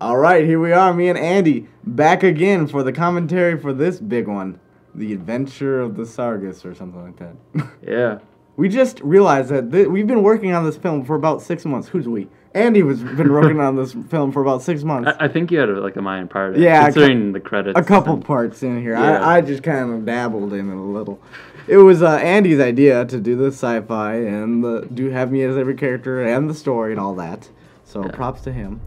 All right, here we are, me and Andy, back again for the commentary for this big one, The Adventure of the Sargas, or something like that. Yeah. we just realized that th- we've been working on this film for about six months. Who's we? Andy was been working on this film for about six months. I, I think you had a, like a minor part of it. Yeah, Considering the credits. a couple and- parts in here. Yeah. I, I just kind of dabbled in it a little. It was uh, Andy's idea to do the sci-fi and the, do have me as every character and the story and all that. So Yeah. props to him.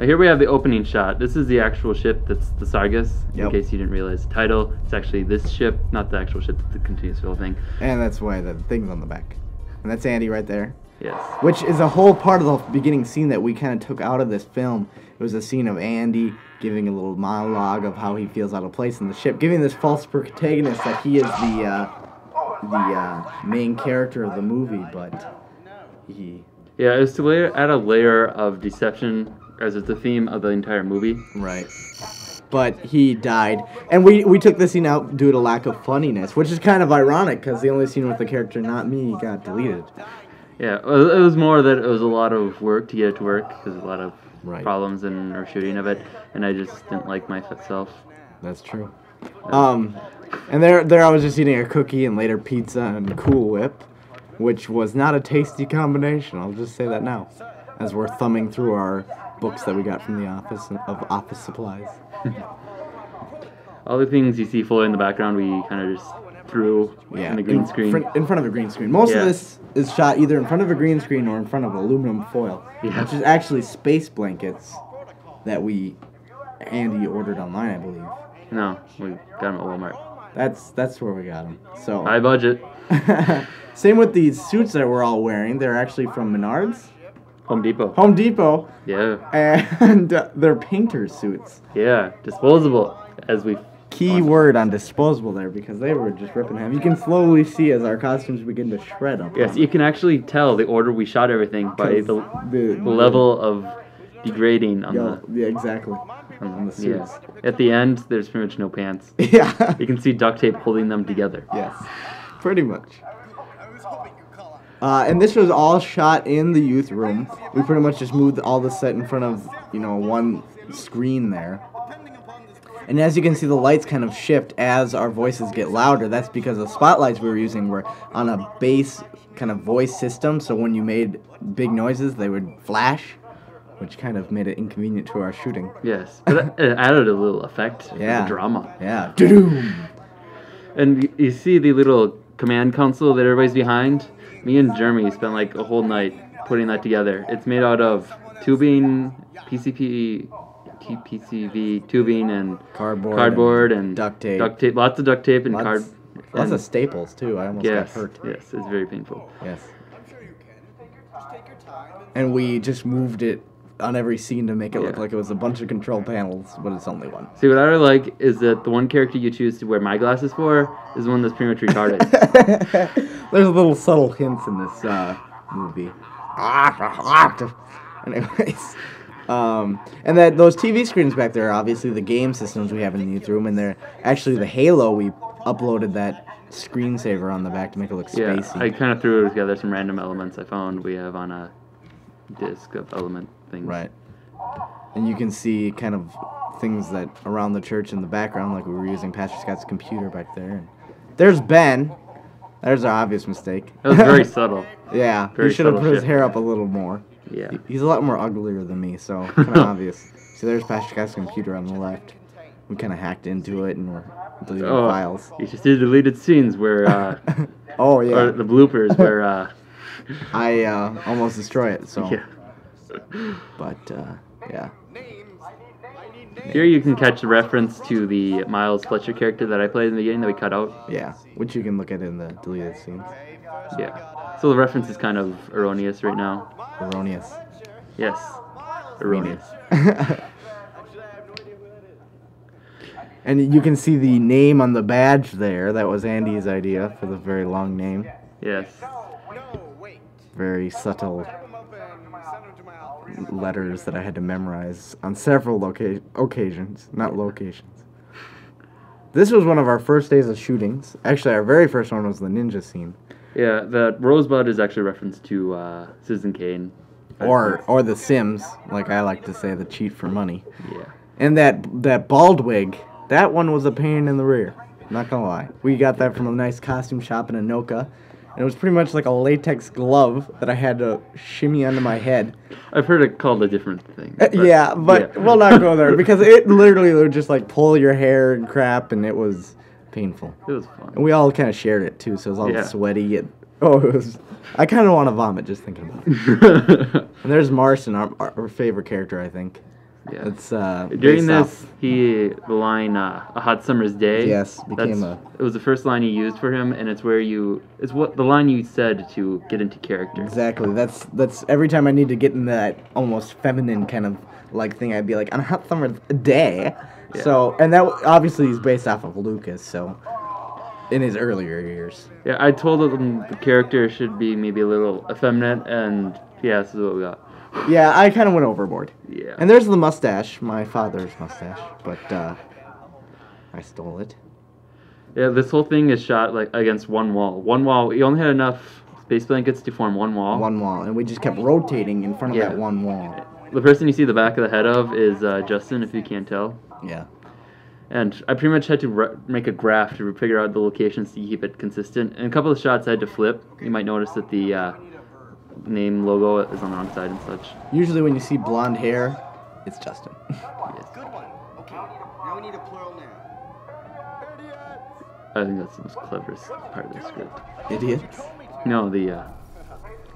Now here we have the opening shot. This is the actual ship that's the Sargas. Yep. In case you didn't realize the title, it's actually this ship, not the actual ship, the continuous fill thing. And that's why the thing's on the back. And that's Andy right there. Yes. Which is a whole part of the beginning scene that we kind of took out of this film. It was a scene of Andy giving a little monologue of how he feels out of place in the ship, giving this false protagonist that he is the uh, the uh, main character of the movie, but he Yeah, it's to layer, add a layer of deception as it's the theme of the entire movie. right. But he died, and we we took the scene out due to lack of funniness, which is kind of ironic because the only scene with the character, not me, got deleted. Yeah, it was it was more that it was a lot of work to get it to work because a lot of Right. problems in our shooting of it, and I just didn't like myself. That's true. Um, and there, there I was just eating a cookie and later pizza and Cool Whip, which was not a tasty combination. I'll just say that now, as we're thumbing through our books that we got from the office of office supplies. All the things you see floating in the background, we kind of just threw Yeah, in the green in, screen. fron- in front of a green screen. Most Yeah. of this is shot either in front of a green screen or in front of aluminum foil, Yeah. which is actually space blankets that we Andy ordered online, I believe. no, we got them at Walmart. That's that's where we got them. So High budget. Same with these suits that we're all wearing. They're actually from Menards, Home Depot. Home Depot, Yeah, and uh, they're painter suits. yeah, disposable. As we Key word on disposable there because they were just ripping half. You can slowly see as our costumes begin to shred up. yes, you can actually tell the order we shot everything by the, the, the level of degrading on Yeah, the yeah, exactly. On the yeah. suits. At the end, there's pretty much no pants. Yeah. You can see duct tape holding them together. yes. Pretty much. Uh, and this was all shot in the youth room. We pretty much just moved all the set in front of, you know, one screen there. And as you can see, the lights kind of shift as our voices get louder. That's because the spotlights we were using were on a bass kind of voice system. So when you made big noises, they would flash, which kind of made it inconvenient to our shooting. Yes, but it added a little effect Yeah. drama. Yeah. And you see the little command console that everybody's behind. Me and Jeremy spent like a whole night putting that together. It's made out of tubing, PCP, T- PCV tubing, and Cardboard. cardboard and duct tape. Duct tape, lots of duct tape and Lots, card. lots and- of staples too. I almost yes, got hurt. yes, it's very painful. Yes. And we just moved it on every scene to make it look Yeah. like it was a bunch of control panels, but it's only one. See, what I really like is that the one character you choose to wear my glasses for is the one that's pretty much retarded. There's a little subtle hints in this uh, movie. Anyways, um, and that those TV screens back there are obviously the game systems we have in the youth room, and they're actually the Halo. We uploaded that screensaver on the back to make it look yeah, spacey. I kind of threw together some random elements I found we have on a disc of element things. Right. And you can see kind of things that around the church in the background, like we were using Pastor Scott's computer back there. And there's Ben. There's our obvious mistake. That was very subtle. yeah, very he should have put his hair up a little more. Yeah. He's a lot more uglier than me, so kind of obvious. So there's Pastor Scott's computer on the left. We kind of hacked into it and we're deleting Oh, files. you should see deleted scenes where, uh, oh yeah, or the bloopers where, uh, I uh, almost destroy it. So, yeah. But uh, yeah. Here you can catch the reference to the Miles Fletcher character that I played in the beginning that we cut out. Yeah, which you can look at in the deleted scenes. Yeah. So the reference is kind of erroneous right now. Erroneous. Yes. Erroneous. and you can see the name on the badge there. That was Andy's idea for the very long name. Yes. Very subtle letters that I had to memorize on several loca- occasions, not locations. This was one of our first days of shootings. Actually, our very first one was the ninja scene. Yeah, the Rosebud is actually a reference to uh, Citizen Kane. or or The Sims, like I like to say, the cheat for money. Yeah. And that that bald wig, that one was a pain in the rear. Not gonna lie. We got that from a nice costume shop in Anoka. And it was pretty much like a latex glove that I had to shimmy under my head. I've heard it called a different thing. Uh, yeah, but yeah. we'll not go there because it literally would just like pull your hair and crap, and it was painful. It was fun. And we all kind of shared it too, so it was all Yeah. sweaty. And, oh, it was. I kind of want to vomit just thinking about it. And there's Marson, our, our favorite character, I think. Yeah. It's uh. During this, off- he the line uh, "A Hot Summer's Day." Yes, became a- It was the first line he used for him, and it's where you it's what the line you said to get into character. Exactly. That's that's every time I need to get in that almost feminine kind of like thing, I'd be like on a hot summer day. Yeah. So and that obviously is based off of Lucas. So in his earlier years. Yeah, I told him the character should be maybe a little effeminate, and yeah, this is what we got. Yeah, I kind of went overboard. Yeah. And there's the mustache, my father's mustache, but uh, I stole it. Yeah, this whole thing is shot like against one wall. One wall. We only had enough space blankets to form one wall. One wall, and we just kept rotating in front of Yeah. that one wall. The person you see the back of the head of is uh, Justin, if you can't tell. Yeah. And I pretty much had to make a graph to figure out the locations to keep it consistent. And a couple of shots I had to flip. You might notice that the uh, name logo is on the wrong side and such. Usually when you see blonde hair, it's Justin. Yes. Good one. Okay. Now we need a plural noun. I think that's the most cleverest part of the script. Idiot. No, the uh,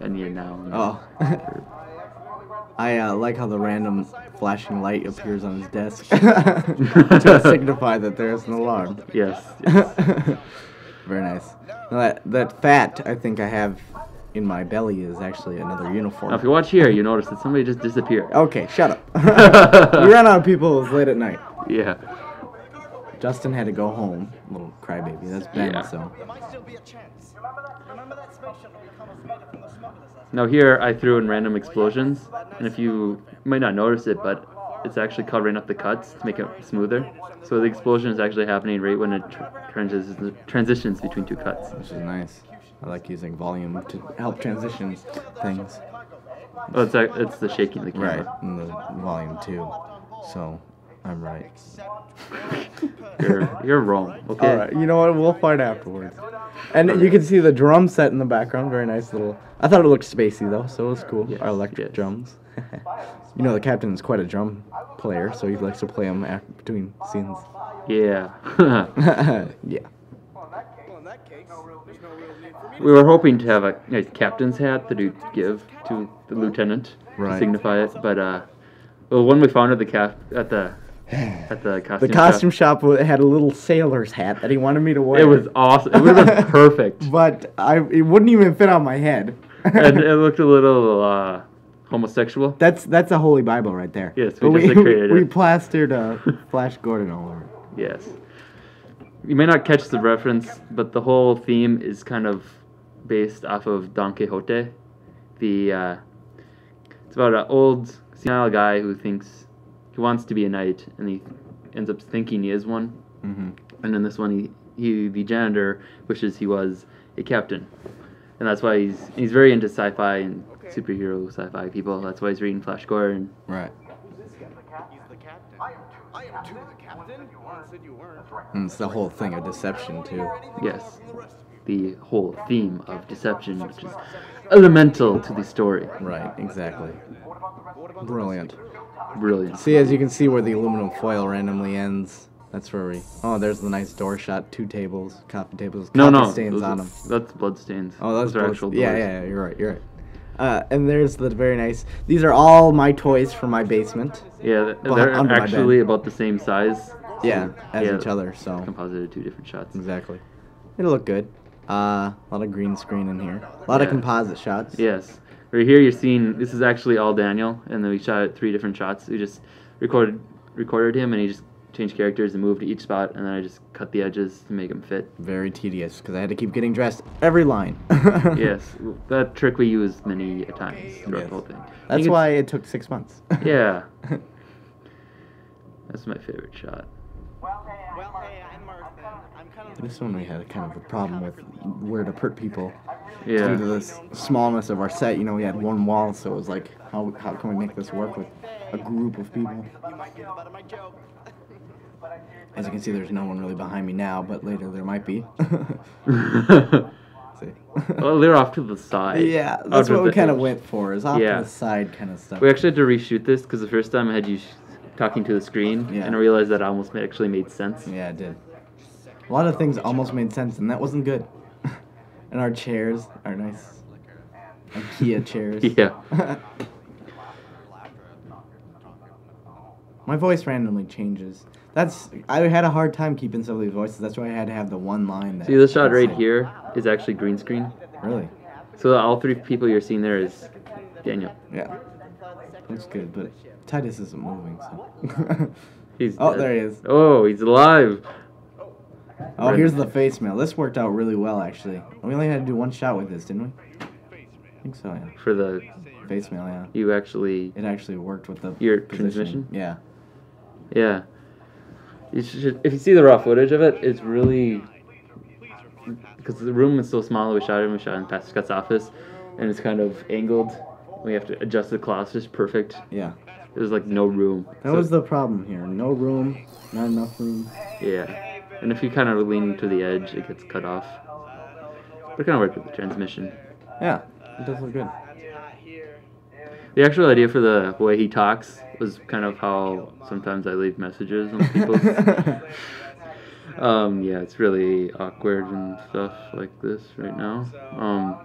and yeah now. Oh. I uh, like how the random flashing light appears on his desk to signify that there's an alarm. Yes. yes. Very nice. Now that that fat I think I have in my belly is actually another uniform. Now, if you watch here, you notice that somebody just disappeared. Okay, shut up. we ran out of people. It was late at night. Yeah. Justin had to go home. Little crybaby. That's Ben. Yeah. So There might still be a chance. Remember that spaceship that we confiscated from the smugglers last Now here I threw in random explosions, and if you, you might not notice it, but it's actually covering up the cuts to make it smoother. So the explosion is actually happening right when it tr- transitions transitions between two cuts. which is nice. I like using volume to help transition things. Oh, it's a- it's the shaking of the Right, camera. and the volume too. So I'm right. You're you're wrong. Okay. All right, you know what? We'll fight afterwards. And you can see the drum set in the background. Very nice little. I thought it looked spacey though, so it was cool. Yes, Our electric yes. drums. you know the captain is quite a drum player, so he likes to play them after, between scenes. Yeah. yeah. Well, in that case, there's no real need for me we were hoping to have a nice captain's hat that he'd give to the lieutenant Right. to signify it, but uh, well, when we found at the cap at the at the costume The shop, costume shop wa- had a little sailor's hat that he wanted me to wear. it was awesome. It would have been perfect. but I it wouldn't even fit on my head. and it looked a little uh, homosexual. That's that's a holy Bible right there. Yes, we desecrated we, it. plastered uh, Flash Gordon all over. it. Yes. You may not catch the reference, but the whole theme is kind of based off of Don Quixote. The uh, it's about an old senile guy who thinks he wants to be a knight, and he ends up thinking he is one. Mm-hmm. And in this one, he, he the janitor wishes he was a captain, and that's why he's he's very into sci-fi and superhero sci-fi people. That's why he's reading Flash Gordon. Right. He's the captain. I am too the captain. One said you weren't. And it's the whole thing of deception too. Yes. The whole theme of deception, which is elemental to the story. Right. Exactly. Brilliant. Brilliant. See, as you can see where the aluminum foil randomly ends. That's where we. Oh, there's the nice door shot. Two tables, coffee tables, No, no. stains on them. That's blood stains. Oh, that's those are both- actual yeah, yeah, yeah, you're right, you're right. Uh, and there's the very nice. These are all my toys from my basement. Yeah, they're actually about the same size. Yeah, as Yeah. each other. So Composited two different shots. exactly, it'll look good. Uh, a lot of green screen in here. A lot of composite shots. Yes. Right here, you're seeing this is actually all Daniel, and then we shot three different shots. We just recorded recorded him, and he just changed characters and moved to each spot, and then I just cut the edges to make him fit. Very tedious because I had to keep getting dressed every line. yes, that trick we used many a times throughout Yes. the whole thing. That's why it took six months. Yeah. That's my favorite shot. Well, hey, I'm Martha. I'm kind of. This one we had a kind of a problem with where to put people. Yeah. Due to the smallness of our set, you know, we had one wall, so it was like, how how can we make this work with a group of people? You might get the butt of my joke. As you can see, there's no one really behind me now, but later there might be. Well, they're off to the side. yeah, that's what we the kind of went for, is off Yeah. to the side kind of stuff. We actually had to reshoot this because the first time I had you sh- talking to the screen, Yeah. and I realized that almost actually made sense. Yeah, it did. A lot of things almost made sense, and that wasn't good. and our chairs are nice IKEA chairs. Yeah. My voice randomly changes. That's I had a hard time keeping some of these voices. That's why I had to have the one line. That See, this shot right here is actually green screen. Really? So all three people you're seeing there is Daniel. Yeah. Looks good, but Titus isn't moving. So. He's oh, dead. there he is. Oh, he's alive. Oh, here's the face mail. This worked out really well, actually. We only had to do one shot with this, didn't we? I think so. Yeah. For the Face mail. Yeah. you actually It actually worked with the Your transmission? Yeah. yeah. You should if you see the raw footage of it, it's really because the room is so small. We shot it. We shot in Pastor Scott's office, and it's kind of angled. We have to adjust the cloth just perfect. Yeah. There's like no room. That So- was the problem here. No room. Not enough room. Yeah. And if you kind of lean to the edge, it gets cut off. But it kind of worked with the transmission. Yeah. It does look good. The actual idea for the way he talks was kind of how sometimes I leave messages on people. um, yeah, it's really awkward and stuff like this right now. Um,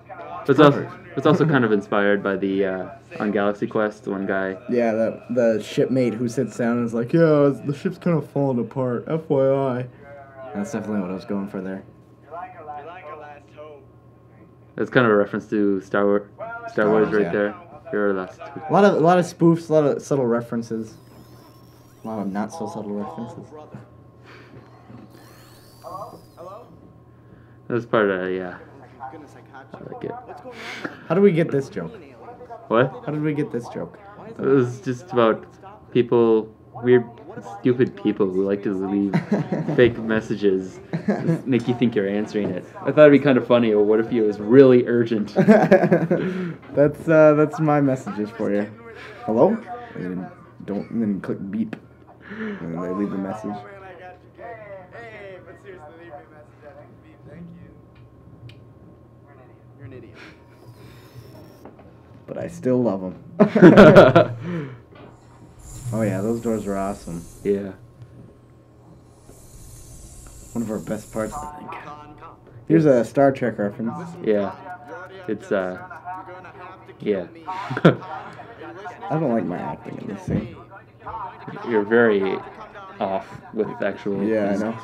but it's also it's also kind of inspired by the uh, on Galaxy Quest. One guy, Yeah, the the shipmate who sits down and is like, "Yeah, the ship's kind of falling apart." FYI. That's definitely what I was going for there. You're like our last hope. that's kind of a reference to Star Wars. Star Wars, right yeah. there. Your last. A lot of a lot of spoofs, a lot of subtle references, a lot of not so subtle references. Hello? That's part of yeah. Goodness, I caught I you. like it. What's going on? How do we get this joke? What? How did we get this joke? It was just about people, weird, stupid people who like to leave fake messages, just make you think you're answering it. I thought it'd be kind of funny. Or what if it was really urgent? that's uh, that's my messages for you. Hello? And then don't and then click beep, and then they leave a message. Oh, I. Hey, but seriously, leave me a message. I think beep. Thank you. You're an idiot. But I still love them. oh yeah, those doors are awesome. yeah. One of our best parts, I think. Con, con. Here's a Star Trek reference. Yeah. It's, uh, You're gonna have to kill Yeah. me. Are you listening? I don't like my acting in this scene. You're very off with actual. Yeah, I know.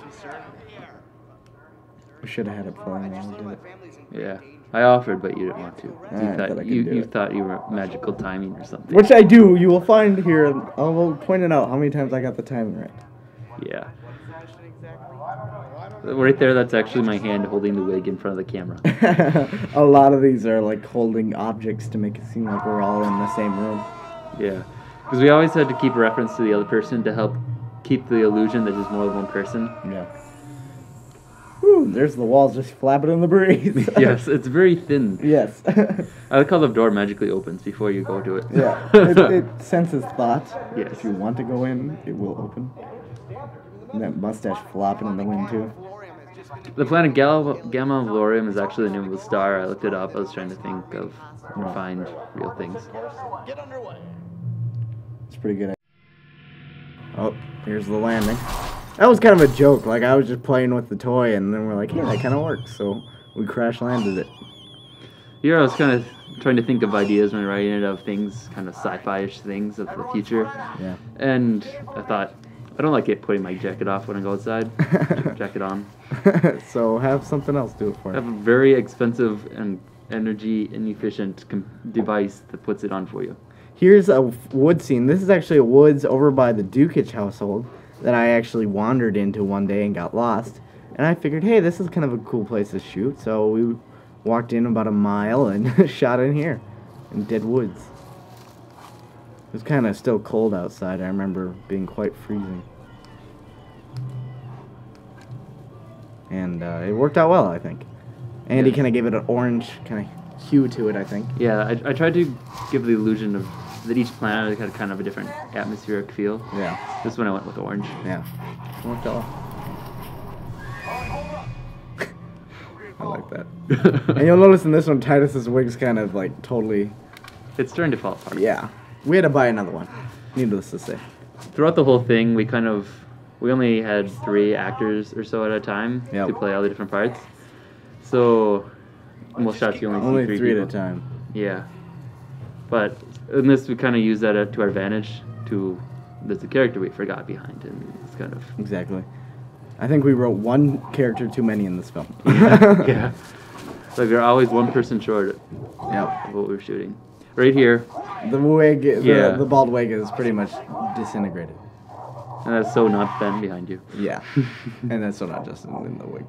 We should have had it playing while we did. Yeah. I offered, but you didn't want to. You thought I thought you, you it. thought you were magical timing or something. Which I do. You will find here. I will point it out how many times I got the timing right. Yeah. Right there, that's actually my hand holding the wig in front of the camera. a lot of these are like holding objects to make it seem like we're all in the same room. Yeah, because we always had to keep reference to the other person to help keep the illusion that there's more than one person. Yeah. Whew, there's the walls just flapping in the breeze. yes, it's very thin. yes. I like how the door magically opens before you go to it. yeah. It, it senses thought. Yes. If you want to go in, it will open. And that mustache flopping in the wind too. The planet Gal- Gamma Valorium is actually the name of the star. I looked it up. I was trying to think of or find real things. Get underway. It's pretty good. Oh, here's the landing. That was kind of a joke. Like I was just playing with the toy, and then we're like, "Hey, that kind of works." So we crash landed it. Here I was kind of trying to think of ideas when writing it of things, kind of sci-fi-ish things of the future. Yeah. And I thought, I don't like it putting my jacket off when I go outside. jacket on. so have something else do it for I have a very expensive and energy inefficient com- device that puts it on for you. Here's a wood scene. This is actually a woods over by the Dukich household that I actually wandered into one day and got lost. And I figured, hey, this is kind of a cool place to shoot. So we walked in about a mile and shot in here in dead woods. It was kind of still cold outside. I remember being quite freezing. And uh, it worked out well, I think. Andy Yes. kind of gave it an orange kind of hue to it, I think. Yeah, I, I tried to give the illusion of that each planet had kind of a different atmospheric feel. Yeah. This one I went with orange. Yeah. Worked out. I like that. And you'll notice in this one, Titus's wig's kind of like totally. it's starting to fall apart. Yeah. We had to buy another one. Needless to say. Throughout the whole thing, we kind of we only had three actors or so at a time Yep. to play all the different parts. So most shots you only see Only three, three, at a time. Yeah. But in this, we kind of use that to our advantage. To there's a character we forgot behind, and it's kind of Exactly. I think we wrote one character too many in this film. yeah. Like we're always one person short Yep. of what we're shooting. Right here, The wig, the, Yeah. the bald wig is pretty much disintegrated. and that's so not Ben behind you. Yeah. and that's so not Justin in the wig.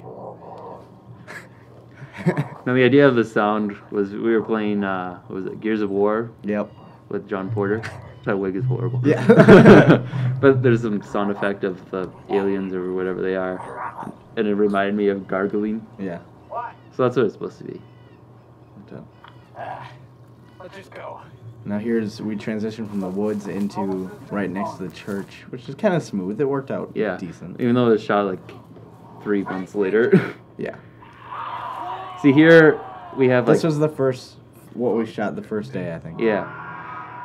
Now the idea of the sound was we were playing uh, what was it Gears of War yep. with John Porter. That wig is horrible. Yeah. but there's some sound effect of the aliens or whatever they are, and it reminded me of gargling. Yeah. So that's what it's supposed to be. So, Let's just go. Now here's we transition from the woods into right next to the church, which is kind of smooth. It worked out Yeah. decent. Even though it was shot like three months later. Yeah. See here we have like This was the first what we shot the first day, I think. yeah.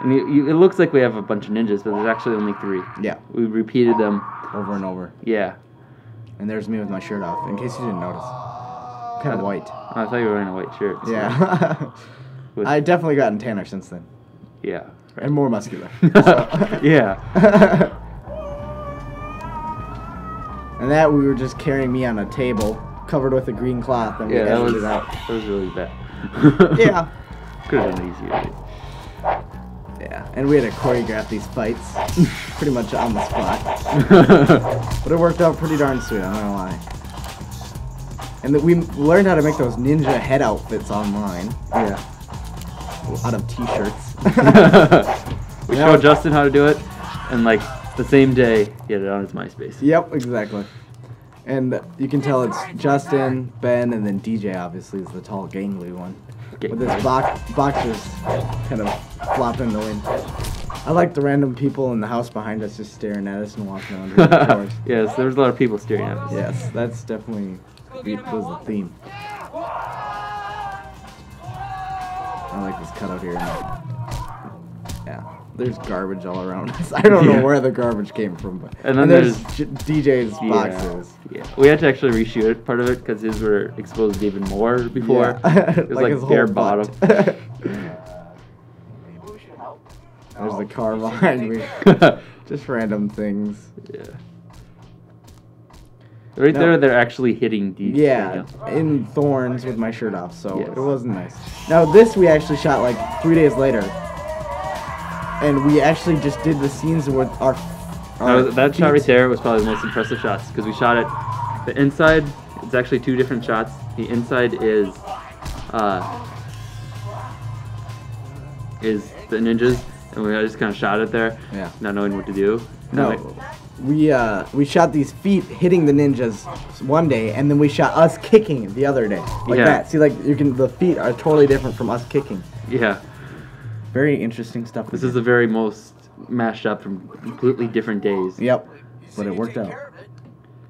And you, you, it looks like we have a bunch of ninjas, but there's actually only three. Yeah. We repeated them. Over and over. Yeah. And there's me with my shirt off, in case you didn't notice. Kind of oh, white. Oh, I thought you were wearing a white shirt. so- Yeah. I definitely gotten tanner since then. Yeah. And more muscular. yeah. and that we were just carrying me on a table covered with a green cloth and we Yeah, that edited was it out. that was really bad. Yeah. Could have it easier. Yeah. And we had to choreograph these fights pretty much on the spot. But it worked out pretty darn sweet, I'm not gonna lie. And that we learned how to make those ninja head outfits online yeah. out of t-shirts. we Yeah. showed Justin how to do it, and like the same day he had it on his MySpace. yep, exactly. And you can tell it's Justin, Ben, and then DJ obviously is the tall, gangly one. With his box, boxers kind of flopping in the wind. I like the random people in the house behind us just staring at us and walking around the yes, there was a lot of people staring at us. Yes, that's definitely was the theme. I like this cutout here. Yeah, there's garbage all around us. I don't know where the garbage came from, but And then there's, there's- DJ's Yeah. boxes. Yeah. We had to actually reshoot part of it because his were exposed even more before. Yeah. It was like, his bare whole bottom. butt. Maybe we should help. There's the oh. car behind me. Just random things. yeah. Right No. there, they're actually hitting DJ. Yeah, in thorns with my shirt off, so Yes. it wasn't nice. Now this we actually shot like three days later, and we actually just did the scenes with our. That, our was- that shot right there was probably the most impressive shots because we shot it. The inside, it's actually two different shots. The inside is, uh, is the ninjas, and we just kind of shot it there, Yeah. not knowing what to do. No, like- we uh we shot these feet hitting the ninjas one day, and then we shot us kicking the other day, like Yeah. that. See, like you can the feet are totally different from us kicking. yeah, Very interesting stuff. this is the very most mashed up from completely different days. Yep, but it worked out.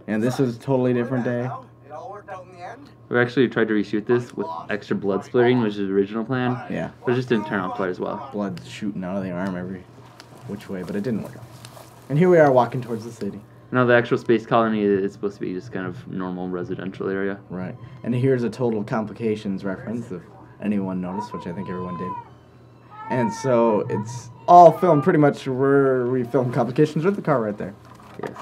And this was a totally different day. It all worked out in the end. We actually tried to reshoot this with extra blood splitting, which is the original plan, Yeah, but it just didn't turn out quite as well. blood shooting out of the arm every which way, but it didn't work out. And here we are walking towards the city. Now the actual space colony is supposed to be just kind of normal residential area. Right. And here's a total complications reference if anyone noticed, which I think everyone did. And so it's all filmed pretty much where we filmed complications with the car right there. Yes.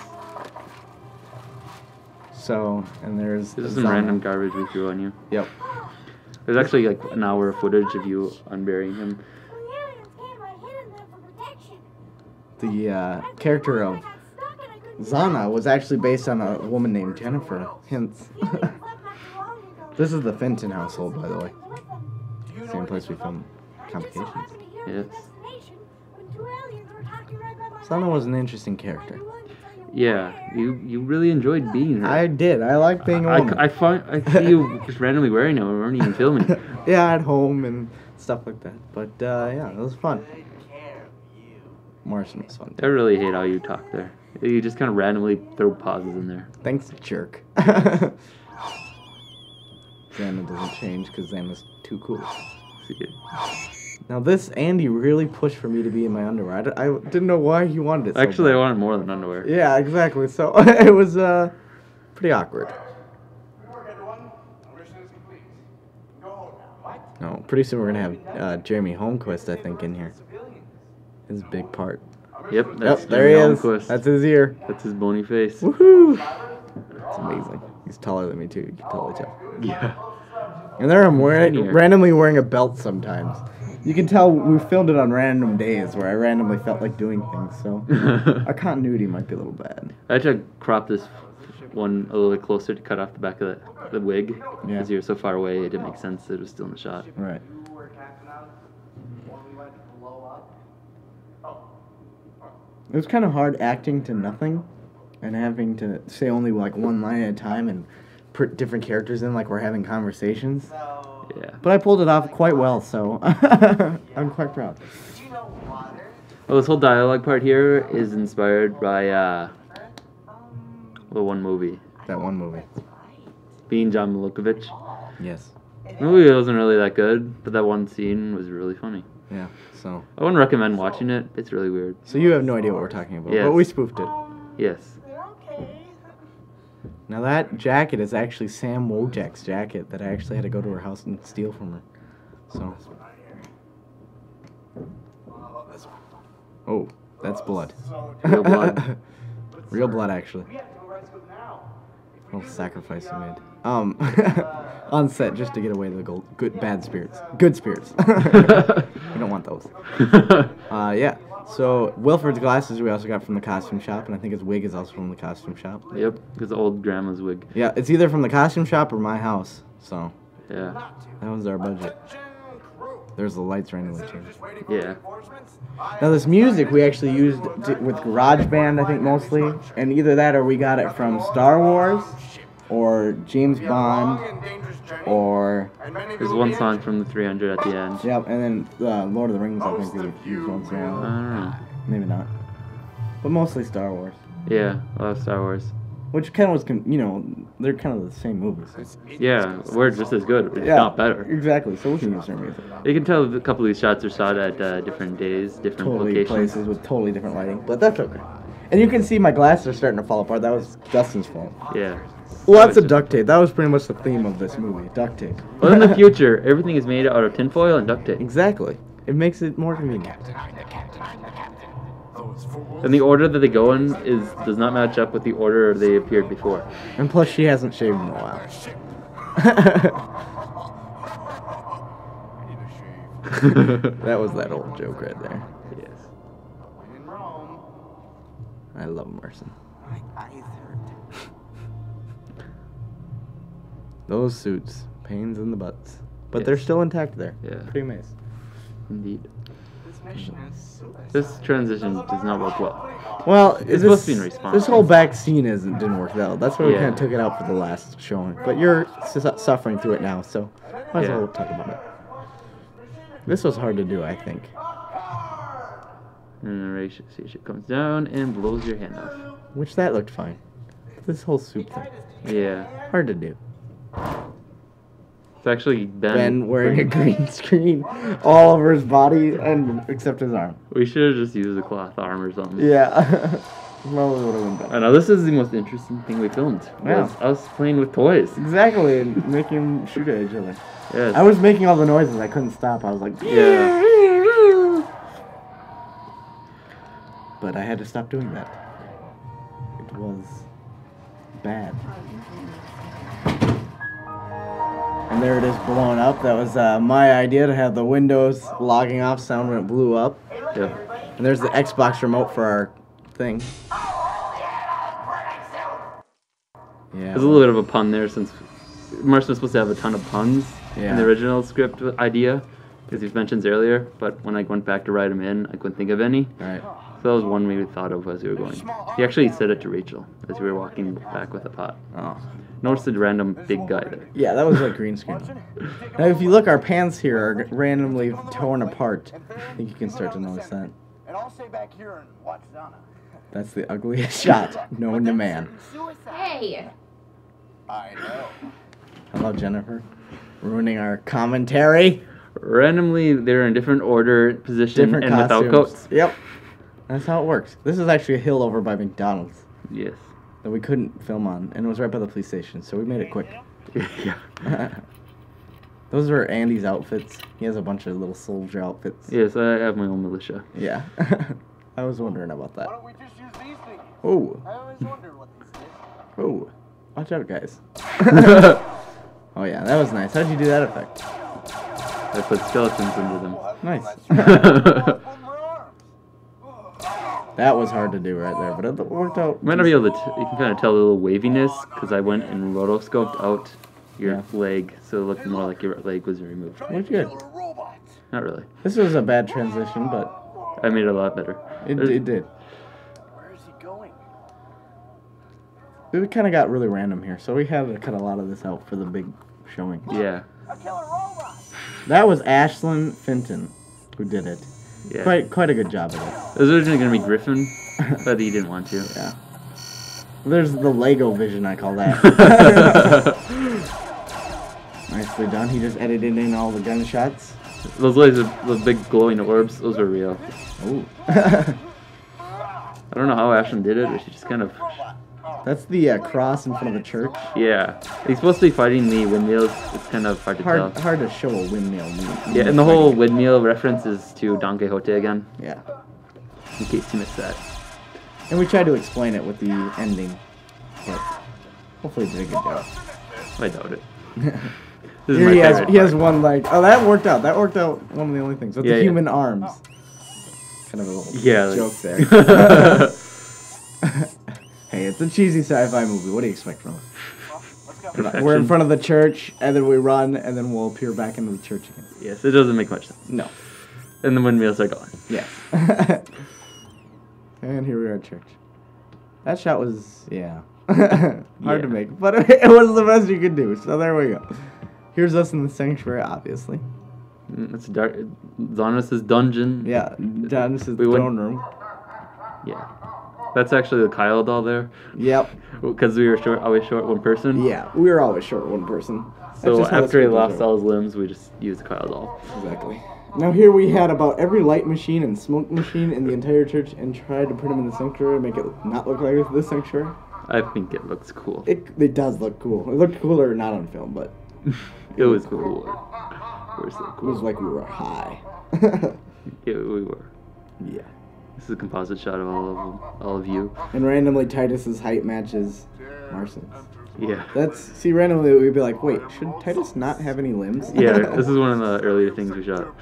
So and there's This is some random garbage we threw on you. Yep. There's actually like an hour of footage of you unburying him. The uh, character of Zana was actually based on a woman named Jennifer. Hints. this is the Fenton household, by the way. Same place we filmed complications. Yes. Zana was an interesting character. Yeah, you you really enjoyed being her. I did. I like being a I, woman. I, find I see you just randomly wearing them. We weren't even filming. yeah, at home and stuff like that. But uh, yeah, it was fun. Martian was fun. I really hate how you talk there. You just kind of randomly throw pauses in there. Thanks, jerk. Xana doesn't change because Xana's too cool. See, Now this Andy really pushed for me to be in my underwear. I, d- I didn't know why he wanted it. So Actually, I wanted more than underwear. Yeah, exactly. So it was uh pretty awkward. Good work, everyone. Our mission is complete. Go home now. What? No, pretty soon we're gonna have uh, Jeremy Holmquist, I think, in here. His big part. Yep, that's Yep, there he is. Holmquist. That's his ear. That's his bony face. Woohoo! It's amazing. He's taller than me too. You can totally tell. Yeah. And there I'm wearing randomly wearing a belt sometimes. You can tell we filmed it on random days where I randomly felt like doing things. So our continuity might be a little bad. I had to crop this one a little bit closer to cut off the back of the, the wig. Yeah. Because you were so far away, it didn't make sense. that It was still in the shot. Right. You were captain out when we went to blow up. It was kind of hard acting to nothing, and having to say only like one line at a time and put different characters in like we're having conversations. So, Yeah. But I pulled it off quite well, so I'm quite proud. did you know water? Well, this whole dialogue part here is inspired by uh, the one movie, That one movie. being John Malkovich. Yes. The movie wasn't really that good, but that one scene was really funny. Yeah. So. I wouldn't recommend watching it. It's really weird. So you have no idea what we're talking about, Yes. but we spoofed it. Yes. Okay. Now that jacket is actually Sam Wojak's jacket that I actually had to go to her house and steal from her. So. Oh, that's blood. Real blood. Real blood, actually. We have to go rescue them now. Little sacrifice you made. Um, on set just to get away the gold, good bad spirits, good spirits. we don't want those. Uh, yeah. So Wilford's glasses we also got from the costume shop, and I think his wig is also from the costume shop. yep, because old grandma's wig. Yeah, it's either from the costume shop or my house. So Yeah. that was our budget. There's the lights randomly changed. Yeah. Now this music we actually used to, with GarageBand, I think mostly, and either that or we got it from Star Wars, or James Bond, or There's one song from the 300 at the end. yep, and then uh, Lord of the Rings. I think we used one song. a I don't know. Maybe not, but mostly Star Wars, Yeah, I love Star Wars. Which kind of was, con- you know, they're kind of the same movies. Yeah, we're just as good. It's Yeah, not better. Exactly. So we can use their music. You can tell a couple of these shots are shot at uh, different days, different Totally locations. places with totally different lighting, but that's okay. And you can see my glasses are starting to fall apart. That was Dustin's fault. Yeah. Lots of duct tape. That was pretty much the theme of this movie. Duct tape. Well, in the future, everything is made out of tinfoil and duct tape. Exactly. It makes it more convenient. And the order that they go in is does not match up with the order they appeared before. And plus, she hasn't shaved in a while. that was that old joke right there. yes. In Rome, I love Merson. my eyes hurt. Those suits, pains in the butts, but Yes. they're still intact there. Yeah. Pretty amazing. Indeed. This mission is suicide. This transition does not work well. Well, It's this, supposed to be in response. This whole back scene isn't didn't work out. That's why we Yeah. kind of took it out for the last showing. But you're su- suffering through it now, so might as Yeah. well talk about it. This was hard to do, I think. And the ray ship comes down and blows your hand off. Which that looked fine. This whole soup thing, Yeah. hard to do. It's actually Ben. Ben wearing a green screen all over his body and except his arm. We should have just used a cloth arm or something. Yeah. Probably would have been better. I know this is the most interesting thing we filmed. Yeah. Was us playing with toys. Exactly, and making them shoot at each other. Yes. I was making all the noises. I couldn't stop. I was like, Yeah. But I had to stop doing that. It was bad. And there it is blown up. That was uh, my idea to have the windows logging off sound when it blew up. Yep. And there's the Xbox remote for our thing. Yeah. There's a little bit of a pun there since Martian was supposed to have a ton of puns Yeah. in the original script idea, because he mentions earlier, but when I went back to write him in, I couldn't think of any. Right. So that was one we thought of as we were going. He actually said it to Rachel as we were walking back with the pot. Oh. Notice the random big guy there. Yeah, that was like green screen. Now, if you look, our pants here are randomly torn apart. I think you can start to notice that. And I'll stay back here and watch Donna. That's the ugliest shot known to man. Hey! I know. Hello, Jennifer. Ruining our commentary. Randomly, they're in different order, position, Different and costumes. without coats. Yep. That's how it works. This is actually a hill over by McDonald's Yes. that we couldn't film on, and it was right by the police station, so we made it quick. yeah. Those are Andy's outfits. He has a bunch of little soldier outfits. Yes, I have my own militia. Yeah. I was wondering about that. Why don't we just use these things? Oh, I always wondered what these did. oh. Watch out, guys. Oh, yeah, that was nice. How'd you do that effect? I put skeletons under them. Nice. Open my arms. that was hard to do right there, but it worked out. Might not be able to. T- you can kind of tell a little waviness because I went and rotoscoped out your Yeah. leg, so it looked more like your leg was removed. Looked good. Not really. This was a bad transition, but I made it a lot better. it, There's- it did. Where is he going? We kind of got really random here, so we had to cut a lot of this out for the big showing. Yeah. A killer robot. That was Ashlyn Fenton who did it. Yeah. Quite quite a good job of it. It was originally gonna be Griffin, but he didn't want to. Yeah. There's the Lego vision, I call that. Nicely done. He just edited in all the gunshots. those lasers, those big glowing orbs, those were real. Ooh. I don't know how Ashlyn did it, but she just kind of. That's the uh, cross in front of the church. Yeah. He's supposed to be fighting the windmills. It's kind of hard to Hard, tell. hard to show a windmill. Yeah, and the whole windmill reference is to Don Quixote again, Yeah. in case you missed that. And we tried to explain it with the ending, but hopefully did a good job. I doubt it. This is Here my he has, he has one leg. Oh, that worked out. That worked out. One of the only things with Yeah, the yeah. human arms. Kind of a little Yeah, joke there. hey, it's a cheesy sci-fi movie. What do you expect from us? We're in front of the church, and then we run, and then we'll appear back into the church again. Yes, it doesn't make much sense. No. And the windmills are gone. Yes. and here we are at church. That shot was, yeah, hard Yeah. to make, but it was the best you could do. So there we go. Here's us in the sanctuary, obviously. Mm, It's dark. Zonis' dungeon. Yeah, down We throne room. Yeah. That's actually the Kyle doll there. Yep. Because we were short, always short one person. Yeah, we were always short one person. That's So just how the after he lost all his limbs, we just used the Kyle doll. Exactly. Now here we had about every light machine and smoke machine in the entire church, and tried to put them in the sanctuary, to make it not look like the sanctuary. I think it looks cool. It it does look cool. It looked cooler not on film, but it was cool. It was like we were high. Yeah, we were. yeah. This is a composite shot of all of them, all of you. And randomly Titus's height matches Marson's. Yeah. That's see randomly we'd be like, wait, should Titus not have any limbs? Yeah, this is one of the earlier things we shot.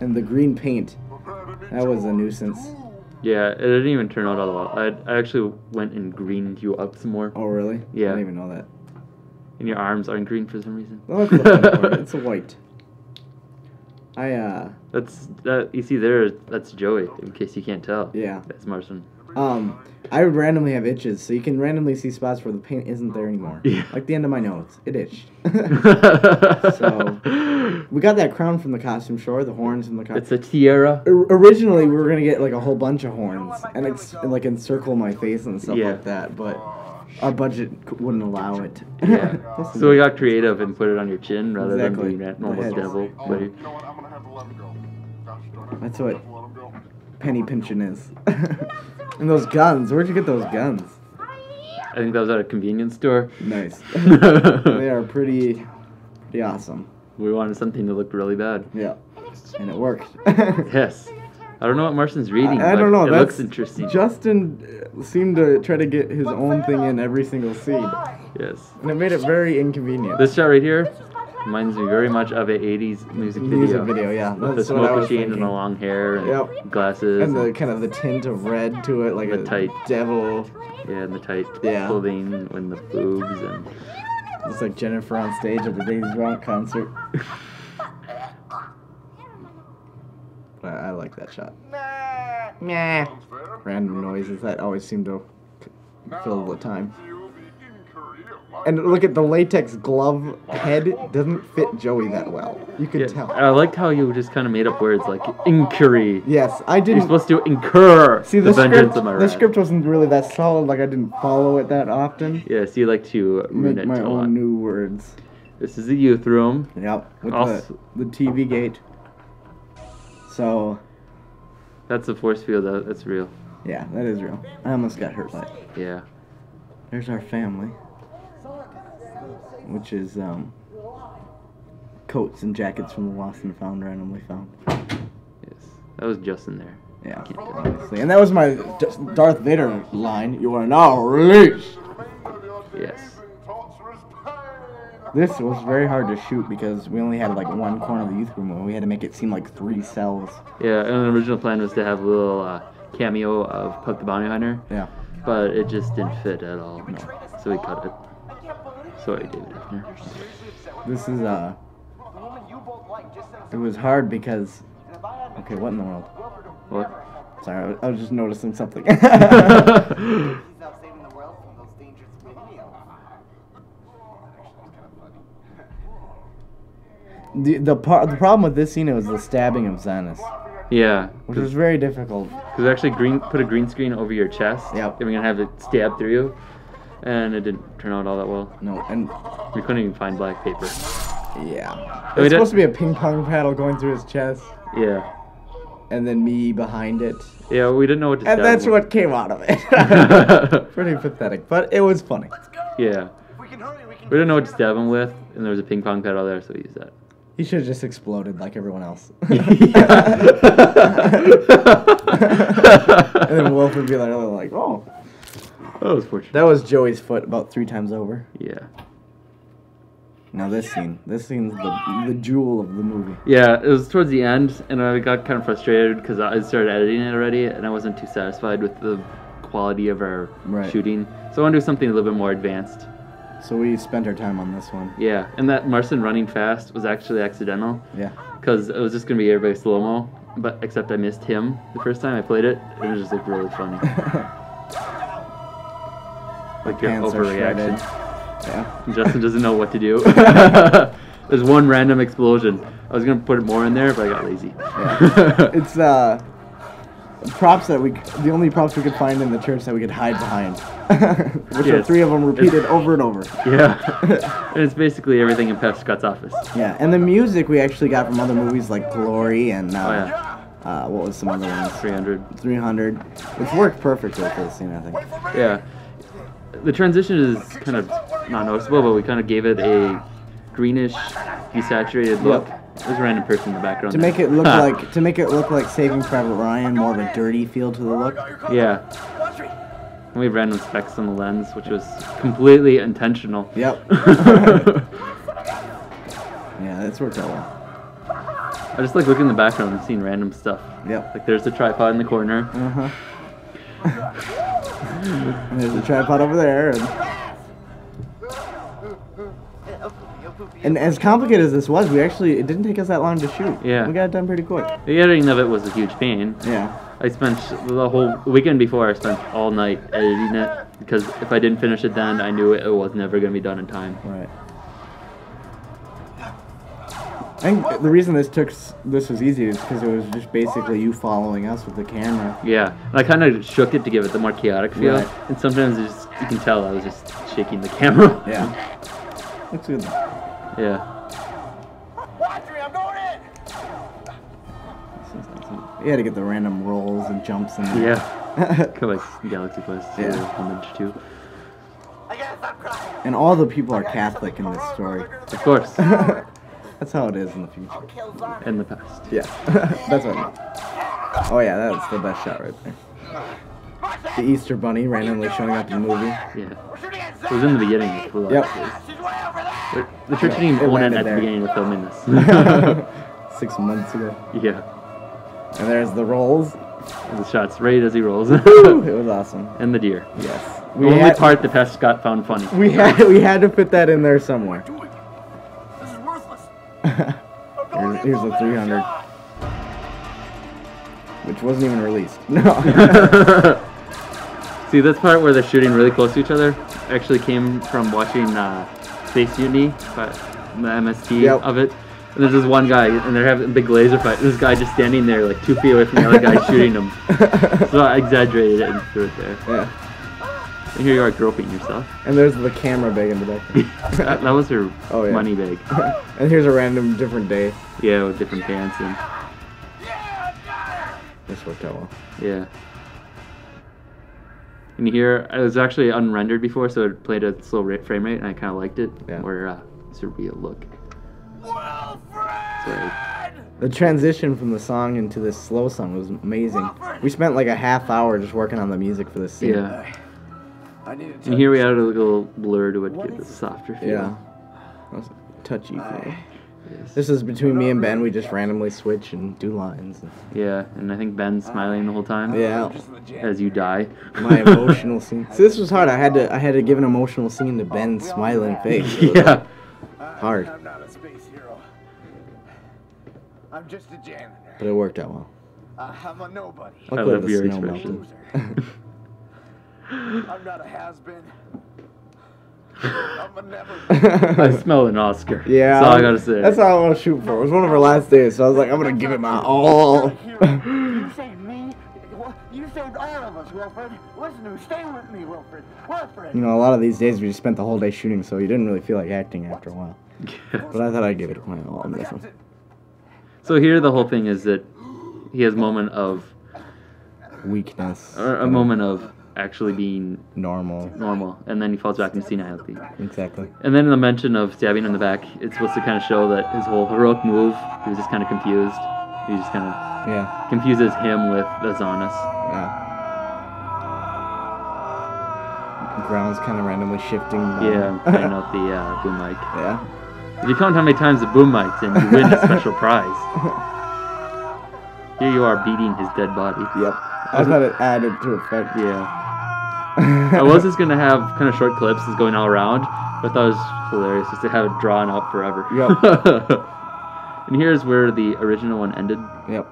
and the green paint. That was a nuisance. Yeah, it didn't even turn out all the well. I, I actually went and greened you up some more. Oh really? Yeah. I didn't even know that. And your arms aren't green for some reason. Oh, that's the fun part. It's a white. I uh That's that you see there. That's Joey. In case you can't tell. yeah. That's Marson. Um, I would randomly have itches, so you can randomly see spots where the paint isn't there anymore. Yeah. Like the end of my nose, it itched. So- we got that crown from the costume store, the horns from the costume. it's a tiara. Originally, we were gonna get like a whole bunch of horns and ex- and, like encircle my face and stuff Yeah. like that, but our budget c- wouldn't allow it. Yeah. So we got creative and put it on your chin rather Exactly. than being that normal The head. devil. Oh, But you know what? I'm gonna have to let him go. Gosh darn it. That's what Let him penny pinching is. and those guns, where'd you get those guns? I think that was at a convenience store. Nice. they are pretty, pretty awesome. we wanted something that looked really bad. Yeah, and it worked. Yes. I don't know what Marston's reading. I, I but don't know. It that's looks interesting. Justin uh, seemed to try to get his own thing in every single scene, yes. and it made it very inconvenient. This shot right here reminds me very much of a 80s music video. Music video, yeah. With the That's what I smoke was machine and the long hair and Yep. glasses. and the kind of the tint of red to it, like The a tight- devil. yeah, and the tight Yeah. clothing and the boobs and It's like Jennifer on stage at the Daisy Rock concert. But I, I like that shot. Nah. Nah. Random noises that always seem to fill the time. To the inquiry of my And look at the latex glove head doesn't fit Joey that well. You could Yeah, tell. I liked how you just kind of made up words like inquiry. Yes, I did. You're supposed to incur see the, the, vengeance script. of my wrath. The script wasn't really that solid. Like I didn't follow it that often. Yes, you like to ruin Make it my a lot. own new words. This is the youth room. Yep. With Also- the, the TV gate. So That's a force field. That, that's real. yeah, that is real. I almost got hurt by it. Yeah. There's our family, which is um, coats and jackets from the lost and found randomly found. Yes. That was Justin there. Yeah, obviously. And that was my Darth Vader line. You are now released. Yes. This was very hard to shoot because we only had like one corner of the youth room and we had to make it seem like three cells. Yeah, and the original plan was to have a little uh, cameo of Puck the Bounty Hunter, Yeah. but it just didn't fit at all. So we cut it. Sorry, David Hefner. This is uh The woman you both like just sent us it was hard because and if I had okay, what in the world? What? Sorry, I was just noticing something. he's out saving the world from those dangerous minions. The the part the problem with this scene was the stabbing of Xanis, yeah, which was very difficult. because we actually green put a green screen over your chest. Yep. They were gonna have it stab through you, and it didn't turn out all that well. No, and We couldn't even find black paper. yeah, it's did- supposed to be a ping pong paddle going through his chest, Yeah. and then me behind it, Yeah, we didn't know what to. and that's him what came out of it. Pretty pathetic, but it was funny. yeah. We can hurry, we can We didn't know what to stab him with, and there was a ping pong paddle there, so we used that. He should have just exploded like everyone else. and then Wolf would be like, oh, like, oh. That was fortunate. That was Joey's foot about three times over. Yeah. Now this scene, this scene's the the jewel of the movie. Yeah, it was towards the end, and I got kind of frustrated because I started editing it already, and I wasn't too satisfied with the quality of our Right. shooting. So I want to do something a little bit more advanced. So we spent our time on this one. Yeah, and that Marson running fast was actually accidental Yeah. because it was just gonna be everybody slow mo, but except I missed him the first time I played it. It was just like really funny, like your overreaction. Yeah. Justin doesn't know what to do. There's one random explosion. I was gonna put more in there, but I got lazy. Yeah. It's uh props that we the only props we could find in the church that we could hide behind. Which are three of them repeated over and over. Yeah. and it's basically everything in Pep Scott's office. Yeah, and the music we actually got from other movies like Glory and uh, Oh, yeah. uh, what was some other ones? 300. 300, which worked perfectly for the scene, I think. Yeah. The transition is kind of not noticeable, but we kind of gave it a greenish, desaturated look. There's a random person in the background. To there. make it look like to make it look like Saving Private Ryan, more of a dirty feel to the look. Yeah. And we have random specs on the lens, which was completely intentional. Yep. yeah, that's worked out well. I just like looking in the background and seeing random stuff. Yep. Like there's a tripod in the corner. Uh huh. there's a tripod over there, and, as complicated as this was, we actually it didn't take us that long to shoot. Yeah. We got it done pretty quick. The editing of it was a huge pain. Yeah. I spent the whole weekend before. I spent all night editing it because if I didn't finish it then, I knew it, it was never going to be done in time. Right. I think the reason this took this was easy is because it was just basically you following us with the camera. Yeah, and I kind of shook it to give it the more chaotic feel, Right. and sometimes just, you can tell I was just shaking the camera. Yeah. Looks good. Yeah. Watch me, I'm going in! You had to get the random rolls and jumps in there. Yeah. kind of like Galaxy Quest Yeah. yeah. homage too. I gotta stop crying. and all the people are Catholic in this story. Of course. That's how it is in the future. In the past. Yeah. That's what I mean. Oh yeah, that's the best shot right there. The Easter Bunny randomly showing up in the movie. Yeah. We're shooting at It was in the beginning. It flew Yep. out. She's way over there! The, the church didn't even own it at there. the beginning of filming this. Six months ago. yeah. And there's the rolls. The shots right as he rolls. It was awesome. and the deer. Yes. The only part that Pest Scott found funny. we had we had to put that in there somewhere. This is worthless. here's, here's the 300. which wasn't even released. No. See, this part where they're shooting really close to each other actually came from watching uh, Space Mutiny, but the MST Yep. of it. And there's this one guy, and they're having a big laser fight. And this guy just standing there, like two feet away from the other guy, shooting him. So I exaggerated it and threw it there. yeah. And here you are groping yourself. And there's the camera bag in the back. that, that was her Oh, yeah. money bag. and here's a random different day. Yeah, with different pants and This worked out well. yeah. And here, it was actually unrendered before, so it played at a slow rate, frame rate, and I kind of liked it. Yeah. Where uh, it's a real look. Sorry. The transition from the song into this slow song was amazing. We spent like a half hour just working on the music for this scene. Yeah. I need to And here we added a little blur to it, give it a softer feel. Yeah. That was touchy. feel. Yes. This is between me and Ben. We just randomly switch and do lines. Yeah, and I think Ben's smiling the whole time. Yeah. As you die. My emotional scene. See, this was hard. I had to. I had to give an emotional scene to Ben's smiling face. It was, yeah. Hard. I'm not a space hero. I'm just a janitor. But it worked out well. Uh, I'm a nobody. I love your expression. I'm not a has-been. I'm a never. I smell an Oscar. Yeah. That's all I gotta say. That's all I want to shoot for. It was one of our last days, so I was like, I'm gonna give it my all. you saved me. You saved all of us, Wilfred. Listen to me. Stay with me, Wilfred. Wilfred. You know, a lot of these days we just spent the whole day shooting, so you didn't really feel like acting after a while. But I thought I'd give it my all on this one. So here the whole thing is that he has a moment of Weakness. or a moment of actually being Normal. normal, and then he falls back into senility. Exactly. And then the mention of stabbing in the back, it's supposed to kind of show that his whole heroic move, he was just kind of confused. He just kind of Yeah. confuses him with Azanis. Yeah. Ground's kind of randomly shifting. Yeah, playing out the uh, boom mic. Yeah. If you count how many times the boom mics and you win a special prize. Here you are beating his dead body. Yep. I thought it added to effect. Yeah. I was just gonna have kind of short clips just going all around, but that was hilarious just to have it drawn out forever. Yep. and here's where the original one ended. Yep.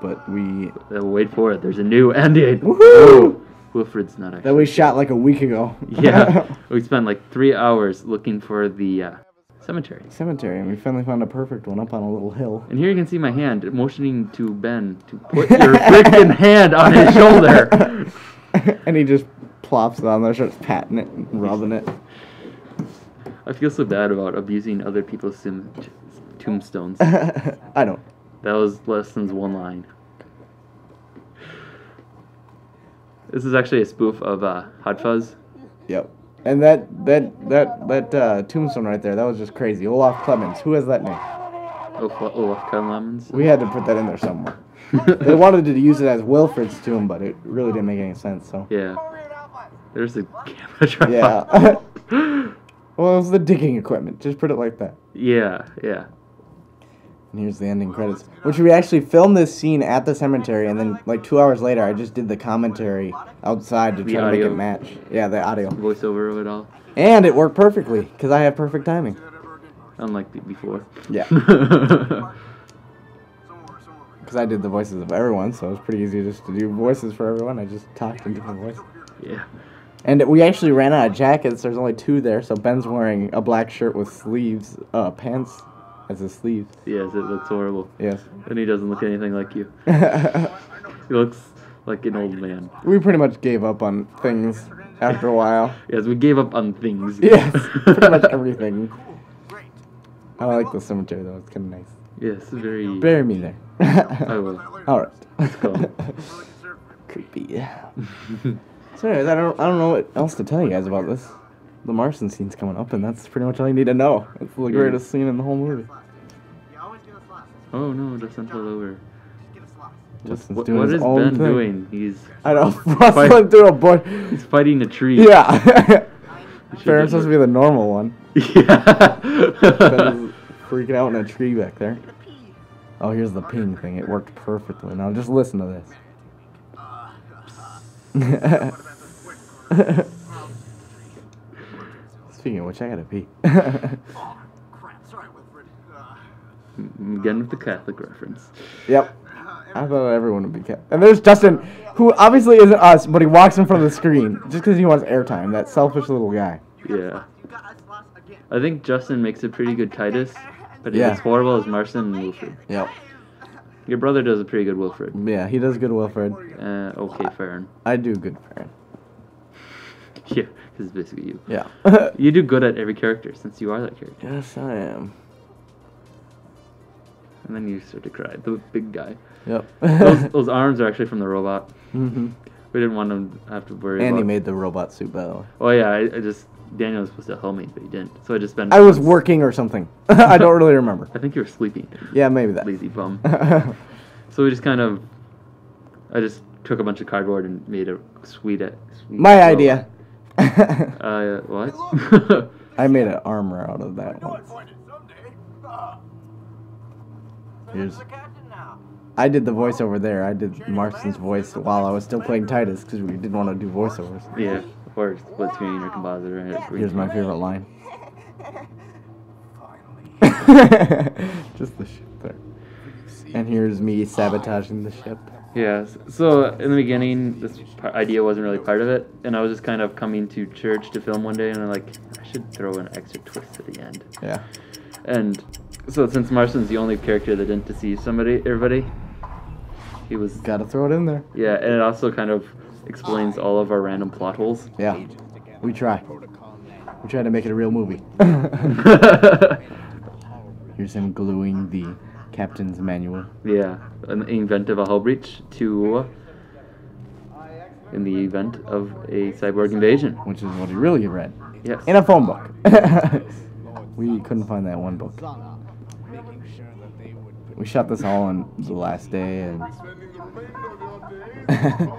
But we Uh, wait for it. There's a new ending. Woohoo! Wilfred's not actually. that we shot like a week ago. yeah. we spent like three hours looking for the uh, cemetery. Cemetery, and we finally found a perfect one up on a little hill. And here you can see my hand motioning to Ben to put your freaking hand on his shoulder. and he just plops it on there, starts patting it and rubbing it. I feel so bad about abusing other people's sim- tombstones. I don't. That was less than one line. This is actually a spoof of uh, Hot Fuzz. Yep. And that that that that uh, tombstone right there, that was just crazy. Olaf Clemens. Who has that name? Olaf, Olaf Lemons. We had to put that in there somewhere. they wanted to use it as Wilfred's tomb, but it really didn't make any sense. So Yeah. There's the camera tripod. yeah. well, it was the digging equipment. Just put it like that. yeah, yeah. And here's the ending credits, which we actually filmed this scene at the cemetery, and then like two hours later, I just did the commentary outside to The try to make it match. Yeah, the audio, Voiceover of it all. and it worked perfectly because I have perfect timing. Unlike before. Yeah, because I did the voices of everyone, so it was pretty easy just to do voices for everyone. I just talked in different voices. yeah. And we actually ran out of jackets. There's only two there, so Ben's wearing a black shirt with sleeves, uh, pants as his sleeves. Yes, it looks horrible. Yes. And he doesn't look anything like you. He looks like an old man. we pretty much gave up on things after a while. Yes, we gave up on things. Yes, pretty much everything. I like the cemetery though; it's kind of nice. yes, very. Bury me there. I will. All right. Let's go. Creepy. So, anyways, I don't, I don't know what else to tell you guys about this. The Martian scene's coming up, and that's pretty much all you need to know. It's the greatest scene in the whole movie. You always give us lots. Oh no, Justin fell over. Give. Justin's What, doing what his is own Ben thing. doing? He's I know. Rustling through a bush. he's fighting a tree. Yeah. You Farron's supposed to be the normal one. Yeah. Ben is freaking out in a tree back there. Oh, here's the ping thing. It worked perfectly. Now just listen to this. Speaking of which, I gotta pee. Crap. Sorry, Wilfred. Uh, Again with the Catholic reference. yep. I thought everyone would be Captain. And there's Justin, who obviously isn't us, but he walks in front of the screen just because he wants airtime. That selfish little guy. Yeah. I think Justin makes a pretty good Titus, but he's Yeah. as horrible as Marson and Wilfred. Yep. Your brother does a pretty good Wilfred. Yeah, he does good, Wilfred. Uh, okay, Farron. I do good, Farron. Yeah, because it's basically you. Yeah. You do good at every character since you are that character. yes, I am. And then you start to cry. The big guy. Yep. Those, those arms are actually from the robot. hmm We didn't want him to have to worry And he made the robot suit, by the way. Oh yeah, I, I just Daniel was supposed to help me, but he didn't. So I just spent. I was working or something. I don't really remember. I think you were sleeping. Yeah, maybe that. Lazy bum. so we just kind of. I just took a bunch of cardboard and made a sweet. sweet My robot. idea. Uh, what? I made an armor out of that one. Here's. I did the voiceover there. I did Marston's voice while I was still playing Titus because we didn't want to do voiceovers. yeah, or split screen or composite or green Here's my favorite line. Just the ship there. And here's me sabotaging the ship. Yeah. So in the beginning, this idea wasn't really part of it, and I was just kind of coming to church to film one day, and I'm like, I should throw an extra twist at the end. Yeah. And so since Marston's the only character that didn't deceive somebody, everybody, he was Gotta throw it in there. yeah, and it also kind of explains all of our random plot holes. Yeah. We try. We try to make it a real movie. Here's him gluing the captain's manual. yeah, an event of a hull breach to in the event of a cyborg invasion. which is what he really read Yes. in a phone book. we couldn't find that one book. We shot this all on the last day and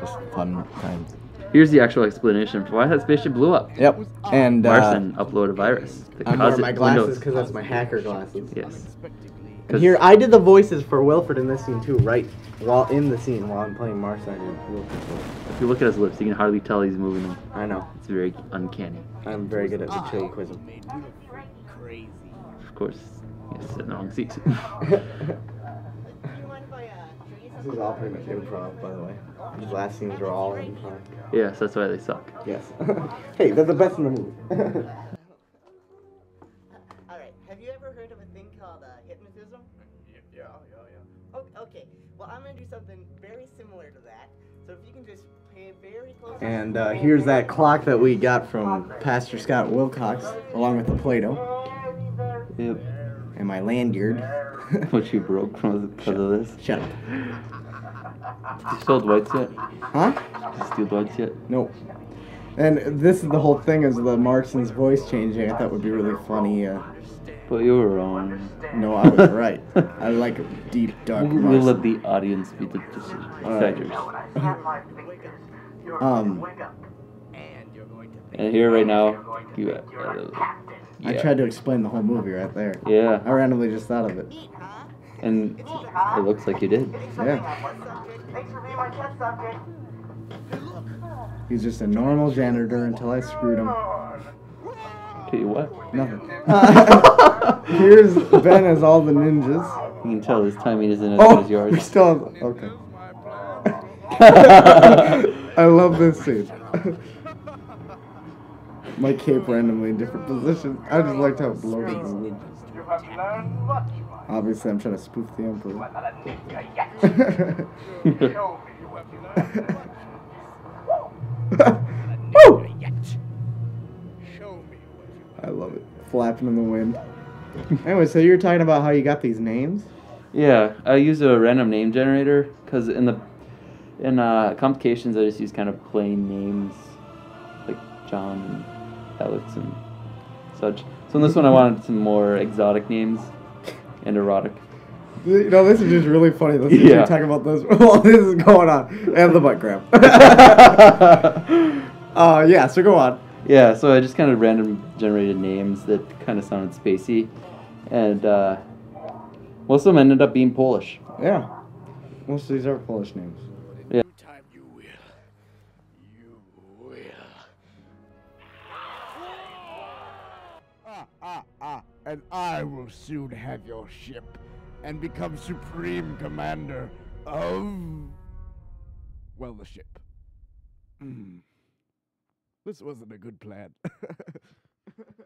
just fun times. Here's the actual explanation for why that spaceship blew up. Yep. And uh, Marson uploaded a virus. that I'm wearing my glasses because that's my hacker glasses. Yes. And here, I did the voices for Wilfred in this scene too, right while in the scene while I'm playing Marson and Wilfred. If you look at his lips, you can hardly tell he's moving them. I know. It's very uncanny. I'm very good at ventriloquism. Of course, he's sitting in the wrong seat. This is all pretty much improv, by the way. These last scenes are all improv. yes, that's why they suck. Yes. hey, they're the best in the movie. Alright, have you ever heard of a thing called uh, hypnotism? Yeah, yeah, yeah. O- okay, well, I'm gonna do something very similar to that. So if you can just pay very close and uh, here's that clock that we got from Pastor Scott Wilcox, along with the Play-Doh Yep. And my lanyard. What you broke from because of this? Shut up. You stole Dwight's yet? Huh? Did you steal Dwight's yet? Nope. And this is the whole thing is the Marston's voice changing. I thought would be really funny. Uh, But you were wrong. no, I was right. I like a deep, dark We'll, we'll let the audience be the deciders. Um, And here right now, you. Uh, I tried to explain the whole movie right there. Yeah, I randomly just thought of it. and it looks like you did. Yeah. Thanks for being my test subject. He's just a normal janitor until I screwed him. Tell you what, Nothing. Here's Ben as all the ninjas. you can tell oh, his timing isn't as Oh, good as yours. we still have, okay. I love this scene. My cape randomly in different positions. I just liked how it bloated. You have learned much, my Obviously, I'm trying to spoof the emperor. Show me you have learned. Woo! Show me I love it. Flapping in the wind. Anyway, so you were talking about how you got these names? Yeah, I use a random name generator because in the in uh, complications I just use kind of plain names like John Alex and such. So in this one I wanted some more exotic names and erotic. You know, this is just really funny. Listening to Yeah. you talk about this while this is going on. And the butt grab. uh, yeah, so go on. Yeah, so I just kind of random generated names that kind of sounded spacey, and uh, most of them ended up being Polish. Yeah. Most of these are Polish names. And I will soon have your ship and become supreme commander of. Well, the ship. Hmm. This wasn't a good plan.